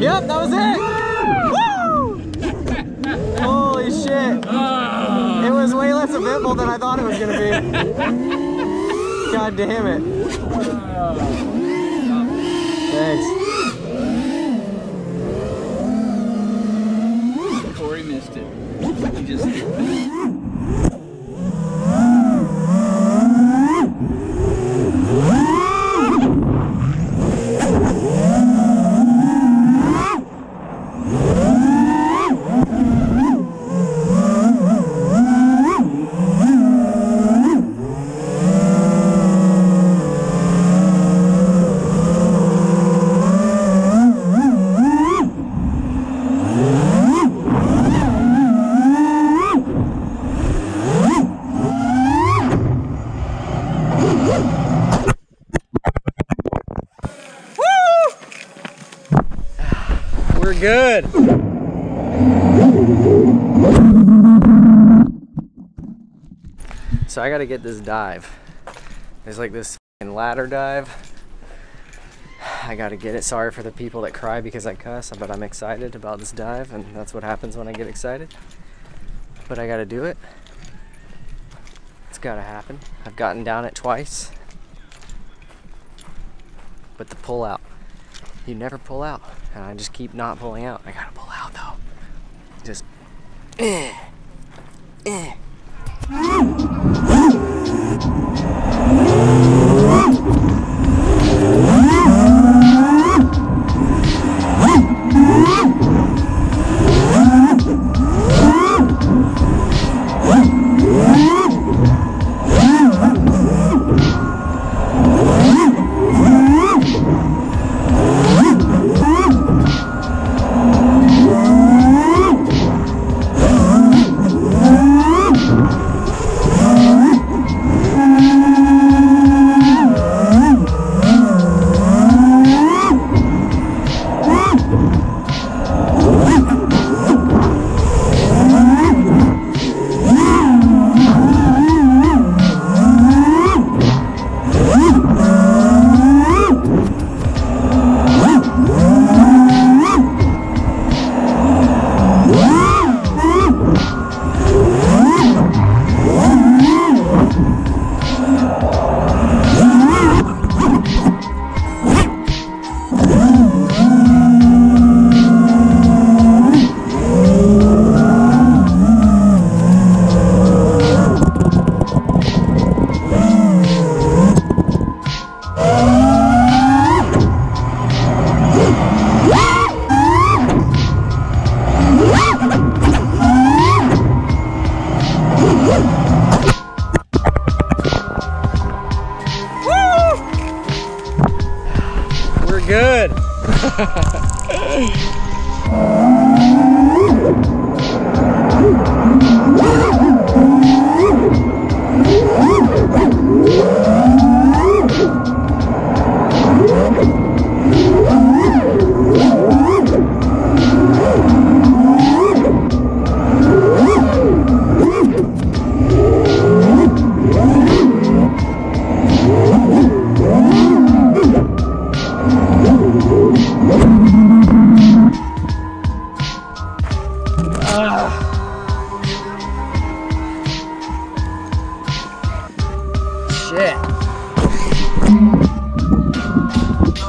Yep, that was it. Holy shit. It was way less eventful than I thought it was gonna be. God damn it. Thanks. Corey missed it. He just So I gotta get this dive. There's like this ladder dive. I gotta get it. Sorry for the people that cry because I cuss, but I'm excited about this dive, and that's what happens when I get excited. But I gotta do it. It's gotta happen. I've gotten down it twice. But the pull out, you never pull out, and I just keep not pulling out. I gotta pull out though. Just. Eh, eh.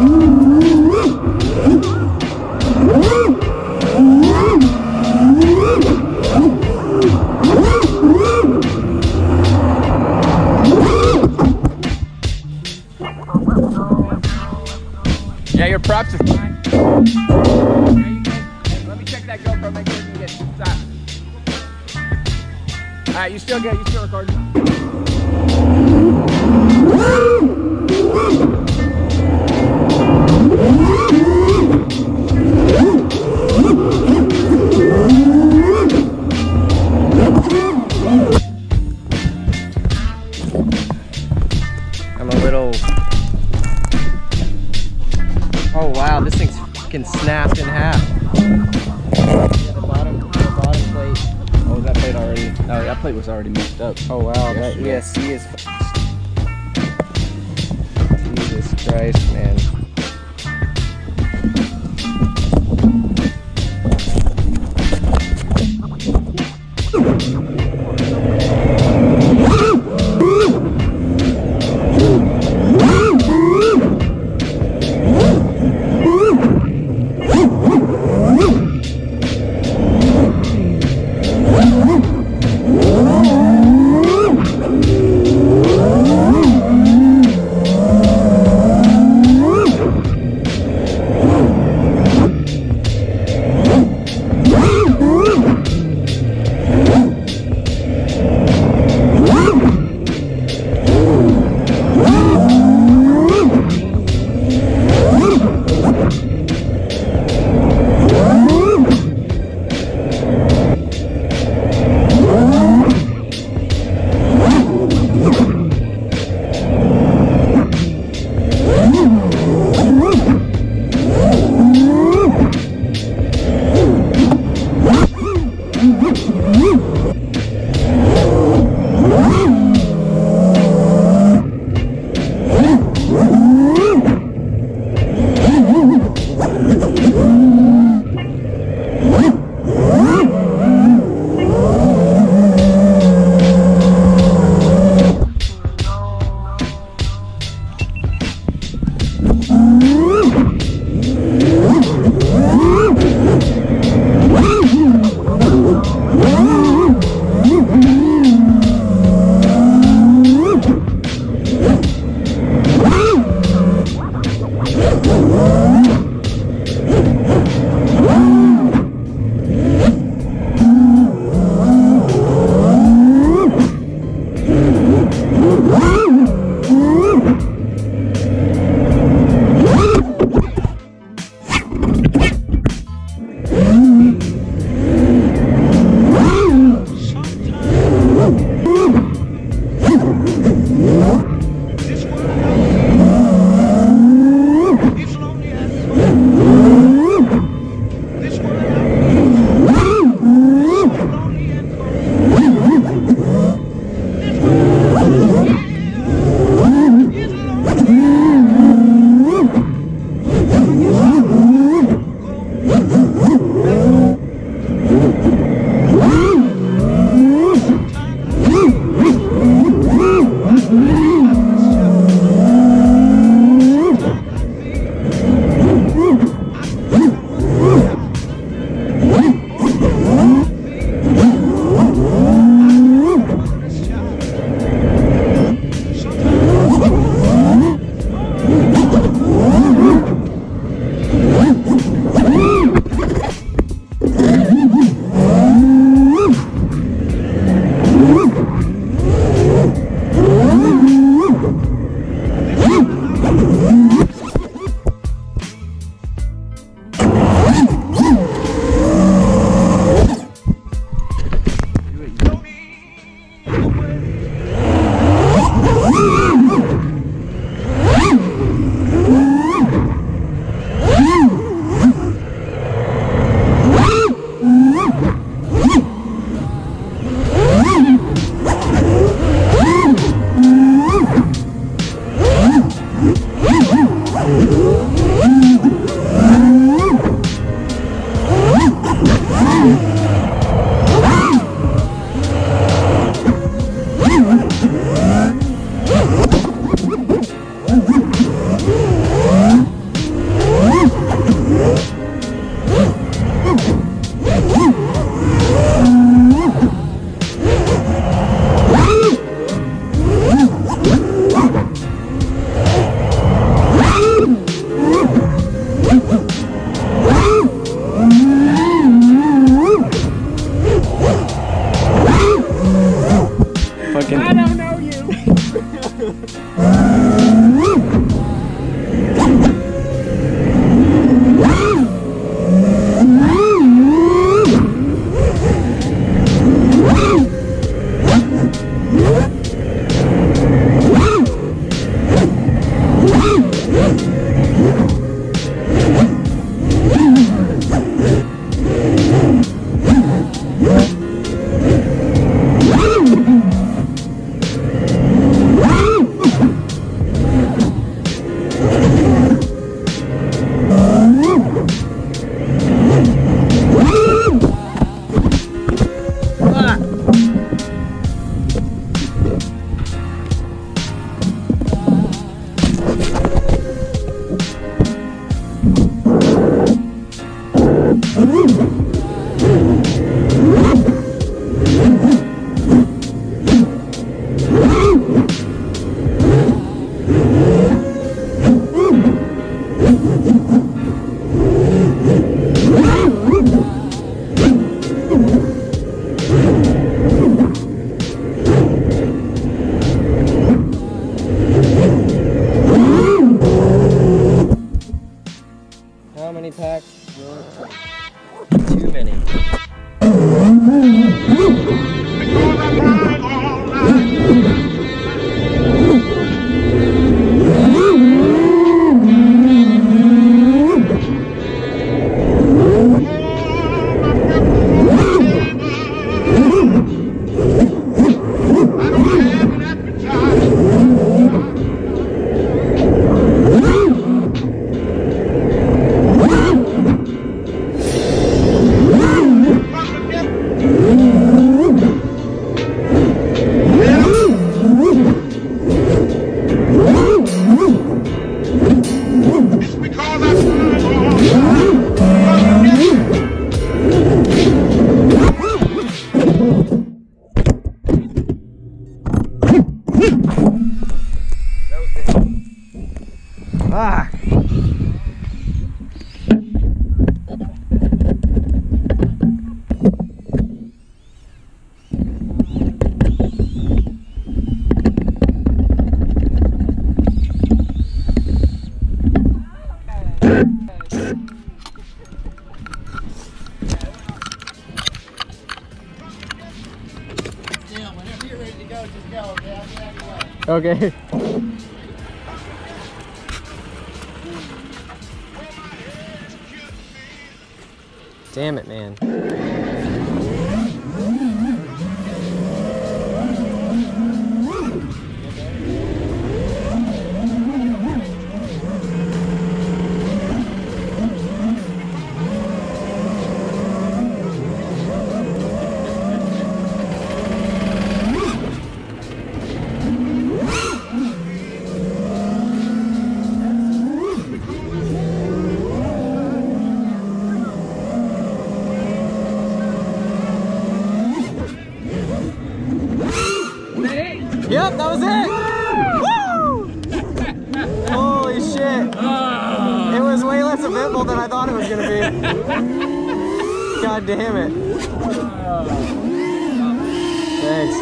Yeah, your props are fine. Let me check that GoPro, make sure you get. Alright, you still good, you still recording. Plate was already messed up. Oh wow, that ESC is. Jesus Christ, man. Ooh. Ah! Okay. Damn it, man. Yep, that was it! Woo! Holy shit! It was way less eventful than I thought it was gonna be. God damn it. Thanks.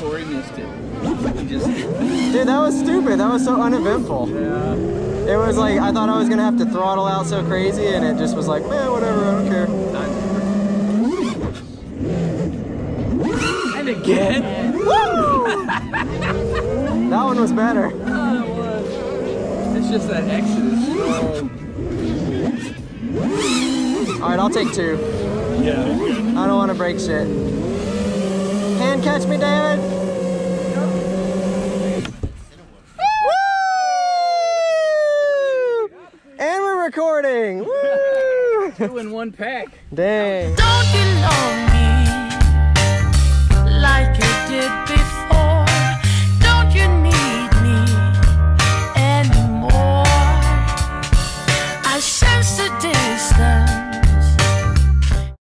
Corey missed it. Just Dude, that was stupid. That was so uneventful. yeah. It was like, I thought I was gonna have to throttle out so crazy, and it just was like, man, whatever, I don't care. Again. That one was better. Oh, it's just that exodus. Alright, I'll take two. yeah. I don't want to break shit. Hand catch me, David. And we're recording. Woo! Two in one pack. Dang. Don't get long